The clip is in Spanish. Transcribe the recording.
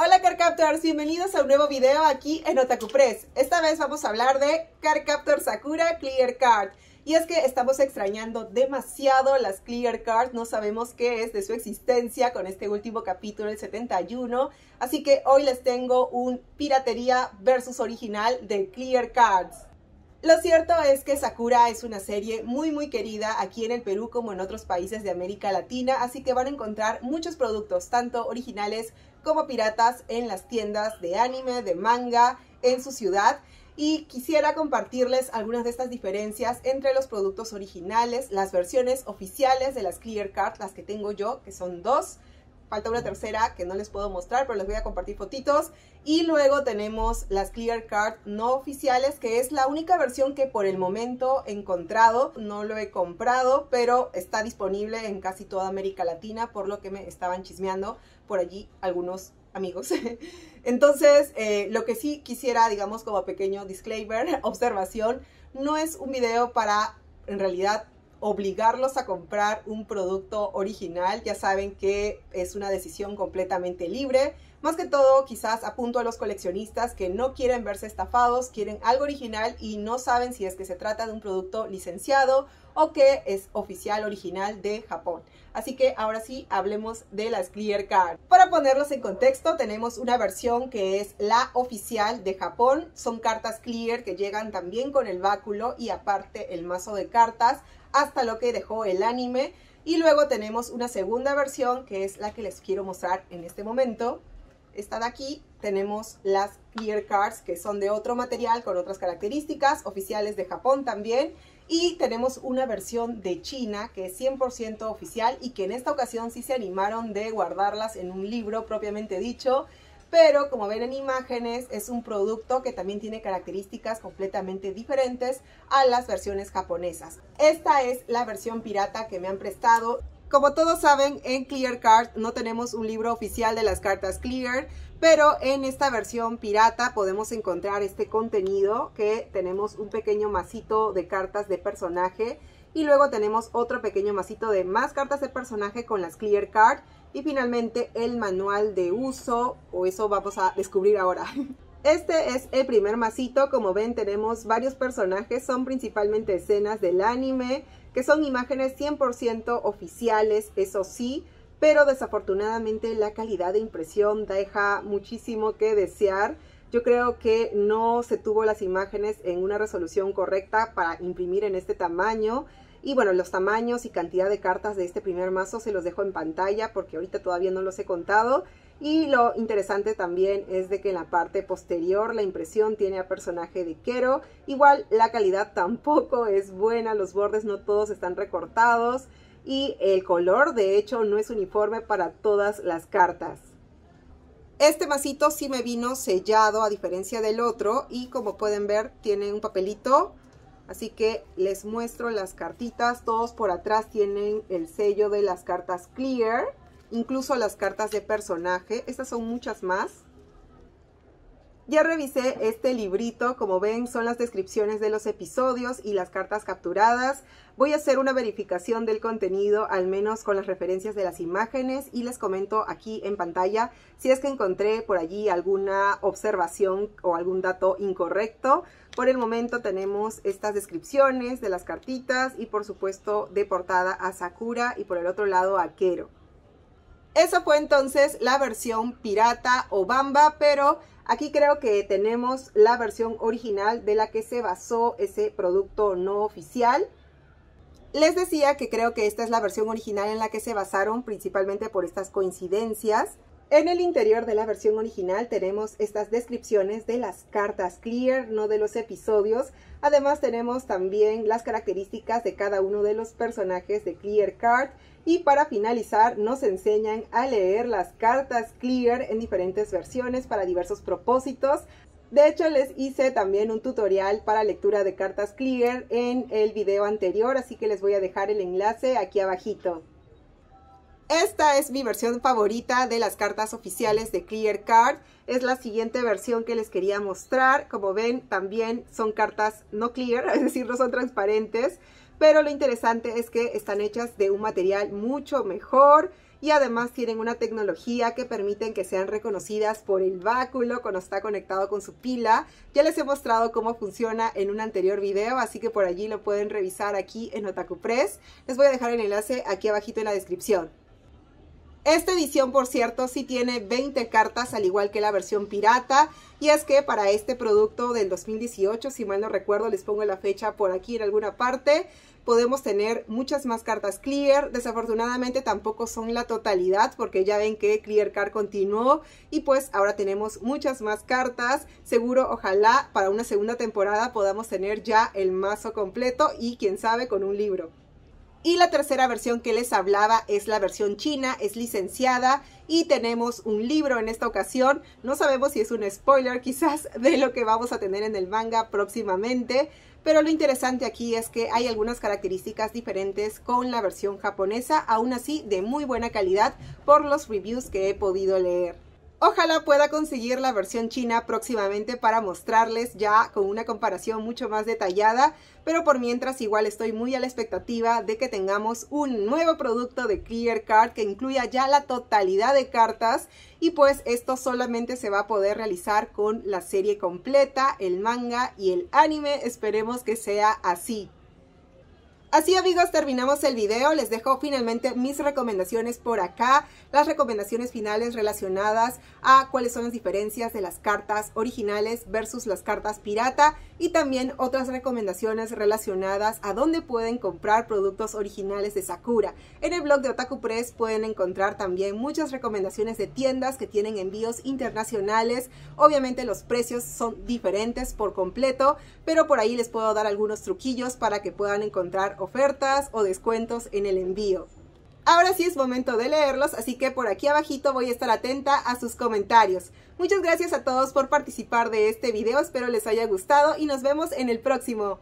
Hola Cardcaptors, bienvenidos a un nuevo video aquí en Otaku Press. Esta vez vamos a hablar de Cardcaptor Sakura Clear Card. Y es que estamos extrañando demasiado las Clear Cards, no sabemos qué es de su existencia con este último capítulo, el 71. Así que hoy les tengo un piratería versus original de Clear Cards. Lo cierto es que Sakura es una serie muy muy querida aquí en el Perú como en otros países de América Latina, así que van a encontrar muchos productos, tanto originales como piratas en las tiendas de anime, de manga, en su ciudad. Y quisiera compartirles algunas de estas diferencias entre los productos originales, las versiones oficiales de las Clear Cards, las que tengo yo, que son dos, falta una tercera que no les puedo mostrar, pero les voy a compartir fotitos. Y luego tenemos las Clear Card no oficiales, que es la única versión que por el momento he encontrado. No lo he comprado, pero está disponible en casi toda América Latina, por lo que me estaban chismeando por allí algunos amigos. Entonces, eh, lo que sí quisiera, digamos, como pequeño disclaimer, observación, no es un video para, en realidad, obligarlos a comprar un producto original. Ya saben que es una decisión completamente libre. Más que todo, quizás apunto a los coleccionistas que no quieren verse estafados, quieren algo original y no saben si es que se trata de un producto licenciado o que es oficial original de Japón. Así que ahora sí, hablemos de las Clear Card. Para ponerlos en contexto, tenemos una versión que es la oficial de Japón. Son cartas Clear que llegan también con el báculo y aparte el mazo de cartas hasta lo que dejó el anime. Y luego tenemos una segunda versión que es la que les quiero mostrar en este momento esta de aquí tenemos las Clear Cards que son de otro material con otras características, oficiales de Japón también. Y tenemos una versión de China que es 100% oficial y que en esta ocasión sí se animaron de guardarlas en un libro propiamente dicho. Pero como ven en imágenes es un producto que también tiene características completamente diferentes a las versiones japonesas. Esta es la versión pirata que me han prestado. Como todos saben, en Clear Card no tenemos un libro oficial de las cartas Clear, pero en esta versión pirata podemos encontrar este contenido que tenemos un pequeño masito de cartas de personaje y luego tenemos otro pequeño masito de más cartas de personaje con las Clear Card y finalmente el manual de uso o eso vamos a descubrir ahora. Este es el primer masito, como ven tenemos varios personajes, son principalmente escenas del anime, que son imágenes 100% oficiales, eso sí, pero desafortunadamente la calidad de impresión deja muchísimo que desear. Yo creo que no se tuvo las imágenes en una resolución correcta para imprimir en este tamaño. Y bueno, los tamaños y cantidad de cartas de este primer mazo se los dejo en pantalla porque ahorita todavía no los he contado. Y lo interesante también es de que en la parte posterior la impresión tiene a personaje de Kero. Igual la calidad tampoco es buena, los bordes no todos están recortados y el color de hecho no es uniforme para todas las cartas. Este masito sí me vino sellado a diferencia del otro y como pueden ver tiene un papelito. Así que les muestro las cartitas, todos por atrás tienen el sello de las cartas Clear incluso las cartas de personaje. Estas son muchas más. Ya revisé este librito, como ven son las descripciones de los episodios y las cartas capturadas. Voy a hacer una verificación del contenido, al menos con las referencias de las imágenes y les comento aquí en pantalla si es que encontré por allí alguna observación o algún dato incorrecto. Por el momento tenemos estas descripciones de las cartitas y por supuesto de portada a Sakura y por el otro lado a Kero. Esa fue entonces la versión pirata o bamba, pero aquí creo que tenemos la versión original de la que se basó ese producto no oficial. Les decía que creo que esta es la versión original en la que se basaron principalmente por estas coincidencias. En el interior de la versión original tenemos estas descripciones de las cartas Clear, no de los episodios. Además tenemos también las características de cada uno de los personajes de Clear Card. Y para finalizar nos enseñan a leer las cartas Clear en diferentes versiones para diversos propósitos. De hecho, les hice también un tutorial para lectura de cartas Clear en el video anterior, así que les voy a dejar el enlace aquí abajito. Esta es mi versión favorita de las cartas oficiales de Clear Card. Es la siguiente versión que les quería mostrar. Como ven, también son cartas no clear, es decir, no son transparentes. Pero lo interesante es que están hechas de un material mucho mejor y además tienen una tecnología que permiten que sean reconocidas por el báculo cuando está conectado con su pila. Ya les he mostrado cómo funciona en un anterior video, así que por allí lo pueden revisar aquí en Otaku Press. Les voy a dejar el enlace aquí abajito en la descripción. Esta edición, por cierto, sí tiene 20 cartas, al igual que la versión pirata. Y es que para este producto del 2018, si mal no recuerdo, les pongo la fecha por aquí en alguna parte, podemos tener muchas más cartas clear. Desafortunadamente tampoco son la totalidad porque ya ven que Clear Card continuó y pues ahora tenemos muchas más cartas. Seguro, ojalá para una segunda temporada podamos tener ya el mazo completo y quién sabe con un libro. Y la tercera versión que les hablaba es la versión china, es licenciada y tenemos un libro en esta ocasión. No sabemos si es un spoiler quizás de lo que vamos a tener en el manga próximamente, pero lo interesante aquí es que hay algunas características diferentes con la versión japonesa, aún así de muy buena calidad por los reviews que he podido leer. Ojalá pueda conseguir la versión china próximamente para mostrarles ya con una comparación mucho más detallada, pero por mientras igual estoy muy a la expectativa de que tengamos un nuevo producto de Clear Card que incluya ya la totalidad de cartas y pues esto solamente se va a poder realizar con la serie completa, el manga y el anime, esperemos que sea así. Así amigos terminamos el video, les dejo finalmente mis recomendaciones por acá, las recomendaciones finales relacionadas a cuáles son las diferencias de las cartas originales versus las cartas pirata y también otras recomendaciones relacionadas a dónde pueden comprar productos originales de Sakura. En el blog de Otaku Press pueden encontrar también muchas recomendaciones de tiendas que tienen envíos internacionales, obviamente los precios son diferentes por completo, pero por ahí les puedo dar algunos truquillos para que puedan encontrar ofertas o descuentos en el envío. Ahora sí es momento de leerlos, así que por aquí abajito voy a estar atenta a sus comentarios. Muchas gracias a todos por participar de este video, espero les haya gustado y nos vemos en el próximo.